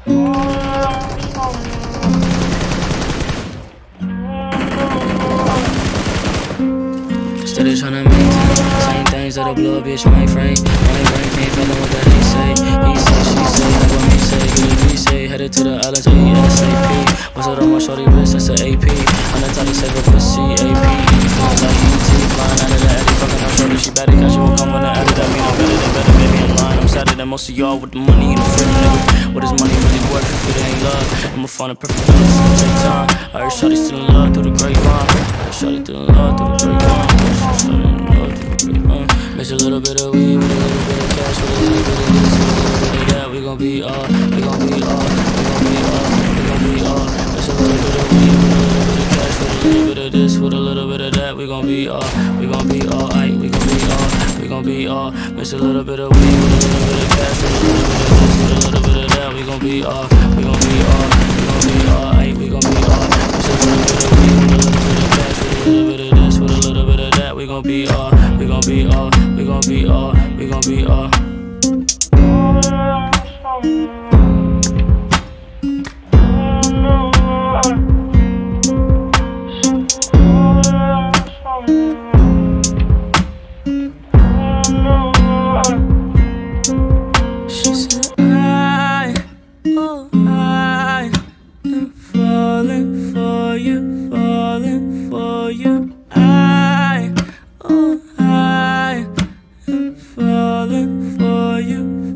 Steady tryna maintain Same things that'll blow a bitch my frame. My brain can't follow what the hate say. He say, she say, like what me say a me say, headed to the islands, ASAP What's up on my shorty wrist, that's an AP On the top, he say, pussy, AP Feeling like ET, flying out of the alley Fucking on shorty, she better catch you won't come when I added That mean I'm than most of y'all with the money and the freedom, nigga What is money really worth if it ain't love? I'ma find a perfect balance, it's gonna take time I heard shorty still in love through the grapevine I heard shorty still in love through the grapevine Mix a little bit of weed with a little bit of cash, with a little bit of this, with a little bit of that. We gon' be all, we gon' be all, we gon' be all, we gon' be all. Mix a little bit of weed with a little bit of cash, with a little bit of this, with a little bit of that. We gon' be all, we gon' be all, aight, we gon' be all, gon' be off. Miss a little bit of weed, with a little bit of gas, a little bit of this, with a little bit of that. We gon' be off. we gon' be off. we gon' be off. ain't we gon' be off? Miss a little bit of weed, with a little bit of gas, with a little bit of this, with a little bit of that. We gon' be off. we gon' be off. we gon' be off. we gon' be all. Oh, no. you, falling for you. I, oh, I am falling for you.